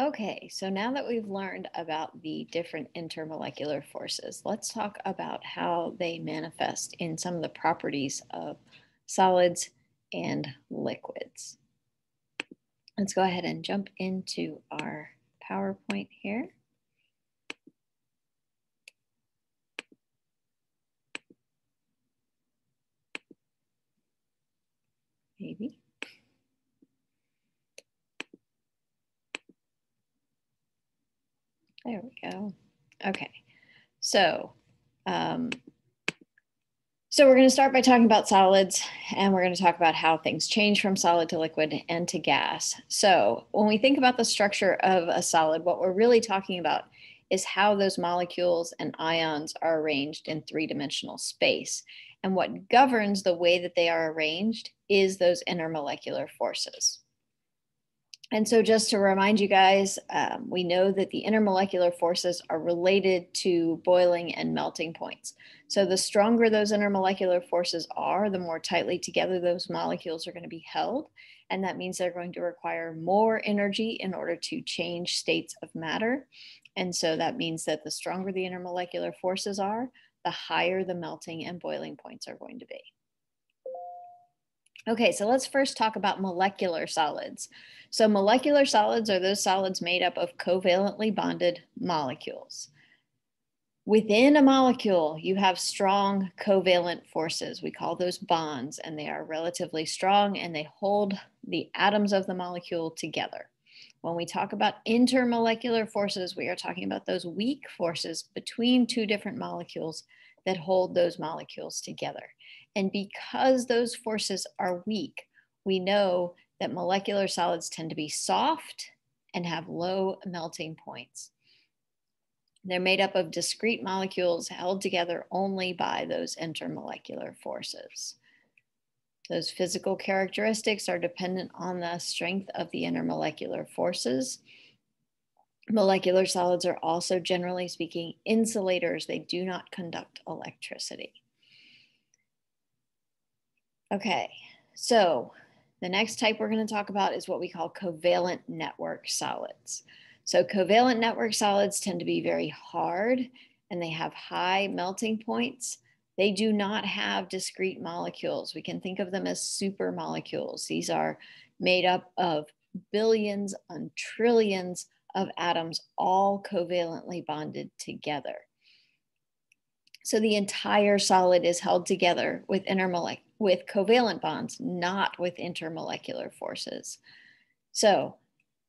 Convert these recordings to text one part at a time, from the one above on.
Okay, so now that we've learned about the different intermolecular forces, let's talk about how they manifest in some of the properties of solids and liquids. Let's go ahead and jump into our PowerPoint here. Maybe. There we go. Okay, so um, so we're going to start by talking about solids, and we're going to talk about how things change from solid to liquid and to gas. So when we think about the structure of a solid, what we're really talking about is how those molecules and ions are arranged in three-dimensional space. And what governs the way that they are arranged is those intermolecular forces. And so, just to remind you guys, um, we know that the intermolecular forces are related to boiling and melting points. So, the stronger those intermolecular forces are, the more tightly together those molecules are going to be held. And that means they're going to require more energy in order to change states of matter. And so, that means that the stronger the intermolecular forces are, the higher the melting and boiling points are going to be. Okay, so let's first talk about molecular solids. So molecular solids are those solids made up of covalently bonded molecules. Within a molecule, you have strong covalent forces. We call those bonds, and they are relatively strong and they hold the atoms of the molecule together. When we talk about intermolecular forces, we are talking about those weak forces between two different molecules that hold those molecules together. And because those forces are weak, we know that molecular solids tend to be soft and have low melting points. They're made up of discrete molecules held together only by those intermolecular forces. Those physical characteristics are dependent on the strength of the intermolecular forces. Molecular solids are also, generally speaking, insulators. They do not conduct electricity. Okay, so the next type we're going to talk about is what we call covalent network solids. So covalent network solids tend to be very hard and they have high melting points. They do not have discrete molecules. We can think of them as super molecules. These are made up of billions and trillions of atoms all covalently bonded together. So the entire solid is held together with intermolecular with covalent bonds, not with intermolecular forces. So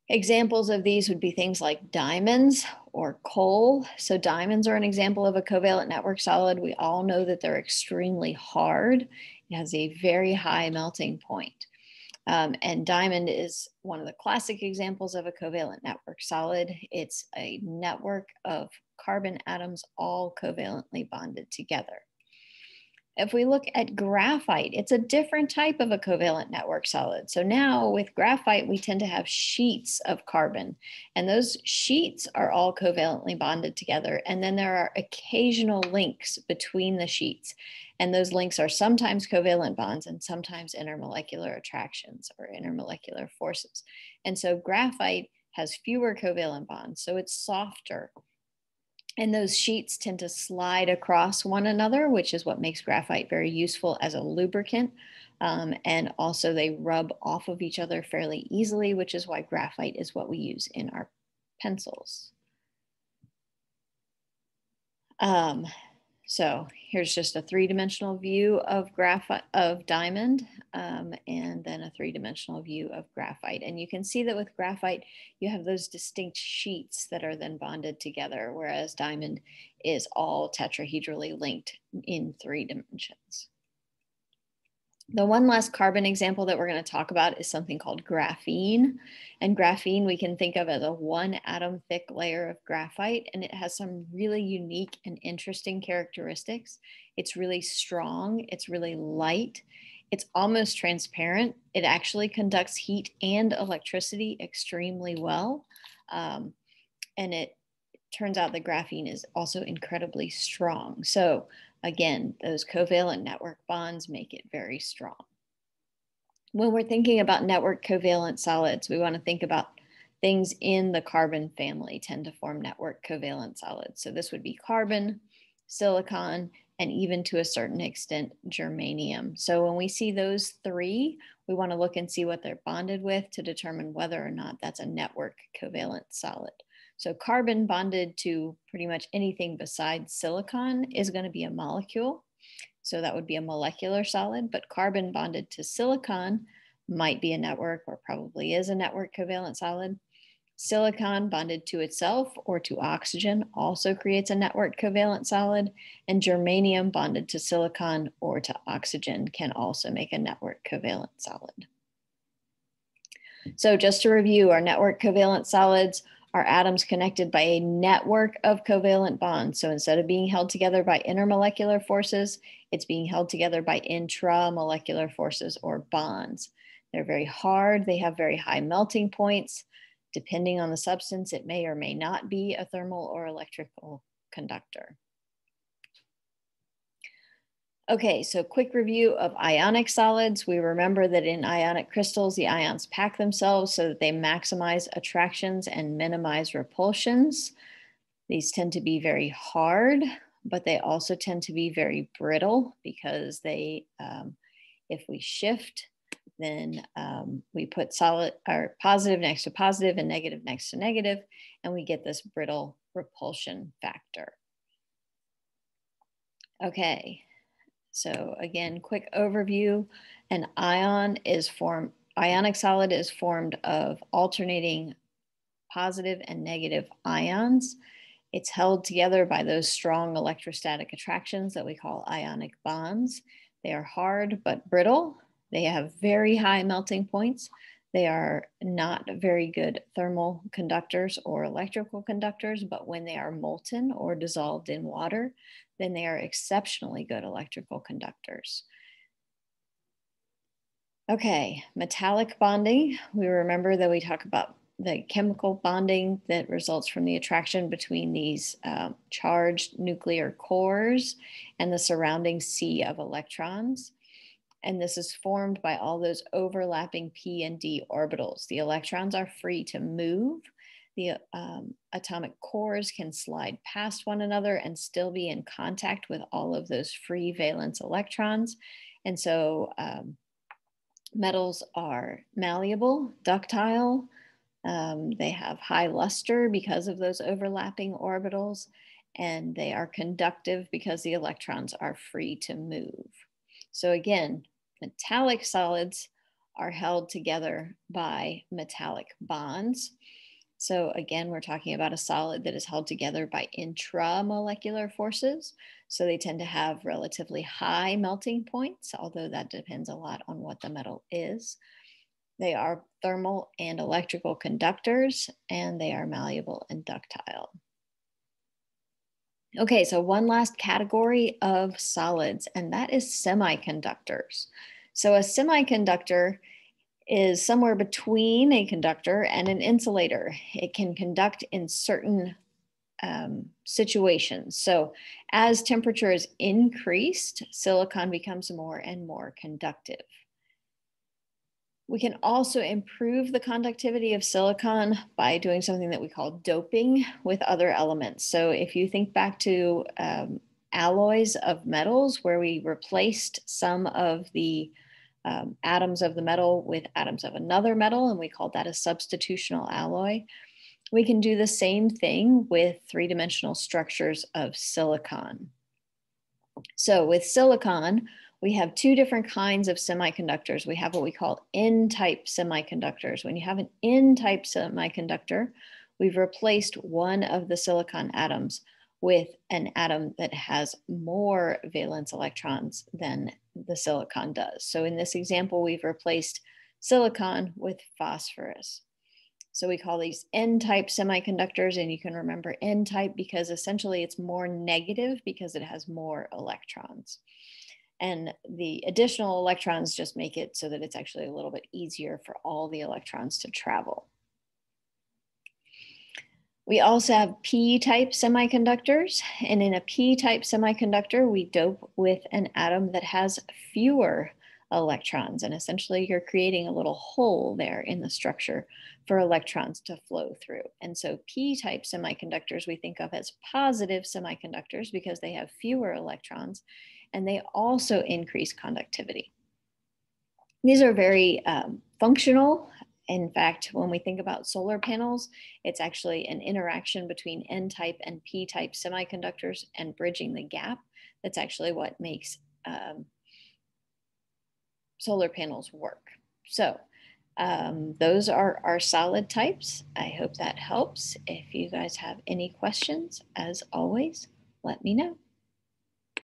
examples of these would be things like diamonds or coal. So diamonds are an example of a covalent network solid. We all know that they're extremely hard. It has a very high melting point. Um, and diamond is one of the classic examples of a covalent network solid. It's a network of carbon atoms all covalently bonded together. If we look at graphite, it's a different type of a covalent network solid. So now with graphite, we tend to have sheets of carbon, and those sheets are all covalently bonded together. And then there are occasional links between the sheets. And those links are sometimes covalent bonds and sometimes intermolecular attractions or intermolecular forces. And so graphite has fewer covalent bonds, so it's softer and those sheets tend to slide across one another, which is what makes graphite very useful as a lubricant. Um, and also they rub off of each other fairly easily, which is why graphite is what we use in our pencils. Um, so here's just a three-dimensional view of graphite of diamond um, and then a three-dimensional view of graphite. And you can see that with graphite, you have those distinct sheets that are then bonded together, whereas diamond is all tetrahedrally linked in three dimensions. The one last carbon example that we're going to talk about is something called graphene. And graphene we can think of as a one atom thick layer of graphite, and it has some really unique and interesting characteristics. It's really strong, it's really light, it's almost transparent. It actually conducts heat and electricity extremely well. Um, and it turns out that graphene is also incredibly strong. So Again, those covalent network bonds make it very strong. When we're thinking about network covalent solids, we want to think about things in the carbon family tend to form network covalent solids. So this would be carbon, silicon, and even to a certain extent, germanium. So when we see those three, we wanna look and see what they're bonded with to determine whether or not that's a network covalent solid. So carbon bonded to pretty much anything besides silicon is gonna be a molecule. So that would be a molecular solid, but carbon bonded to silicon might be a network or probably is a network covalent solid. Silicon bonded to itself or to oxygen also creates a network covalent solid, and germanium bonded to silicon or to oxygen can also make a network covalent solid. So just to review, our network covalent solids are atoms connected by a network of covalent bonds. So instead of being held together by intermolecular forces, it's being held together by intramolecular forces or bonds. They're very hard, they have very high melting points, Depending on the substance, it may or may not be a thermal or electrical conductor. Okay, so quick review of ionic solids. We remember that in ionic crystals, the ions pack themselves so that they maximize attractions and minimize repulsions. These tend to be very hard, but they also tend to be very brittle because they, um, if we shift then um, we put solid or positive next to positive and negative next to negative, and we get this brittle repulsion factor. Okay, so again, quick overview. An ion is formed, ionic solid is formed of alternating positive and negative ions. It's held together by those strong electrostatic attractions that we call ionic bonds. They are hard but brittle, they have very high melting points. They are not very good thermal conductors or electrical conductors, but when they are molten or dissolved in water, then they are exceptionally good electrical conductors. Okay, metallic bonding. We remember that we talk about the chemical bonding that results from the attraction between these uh, charged nuclear cores and the surrounding sea of electrons. And this is formed by all those overlapping p and d orbitals. The electrons are free to move. The um, atomic cores can slide past one another and still be in contact with all of those free valence electrons. And so um, metals are malleable, ductile. Um, they have high luster because of those overlapping orbitals, and they are conductive because the electrons are free to move. So again, Metallic solids are held together by metallic bonds. So again, we're talking about a solid that is held together by intramolecular forces. So they tend to have relatively high melting points, although that depends a lot on what the metal is. They are thermal and electrical conductors, and they are malleable and ductile. Okay, so one last category of solids, and that is semiconductors. So a semiconductor is somewhere between a conductor and an insulator. It can conduct in certain um, situations. So as temperature is increased, silicon becomes more and more conductive. We can also improve the conductivity of silicon by doing something that we call doping with other elements. So if you think back to um, alloys of metals where we replaced some of the um, atoms of the metal with atoms of another metal, and we called that a substitutional alloy. We can do the same thing with three-dimensional structures of silicon. So with silicon, we have two different kinds of semiconductors. We have what we call N-type semiconductors. When you have an N-type semiconductor, we've replaced one of the silicon atoms with an atom that has more valence electrons than the silicon does. So in this example, we've replaced silicon with phosphorus. So we call these N-type semiconductors, and you can remember N-type because essentially it's more negative because it has more electrons. And the additional electrons just make it so that it's actually a little bit easier for all the electrons to travel. We also have p-type semiconductors. And in a p-type semiconductor, we dope with an atom that has fewer electrons. And essentially, you're creating a little hole there in the structure for electrons to flow through. And so, P type semiconductors we think of as positive semiconductors because they have fewer electrons and they also increase conductivity. These are very um, functional. In fact, when we think about solar panels, it's actually an interaction between N type and P type semiconductors and bridging the gap. That's actually what makes um, solar panels work. So um, those are our solid types. I hope that helps. If you guys have any questions, as always, let me know.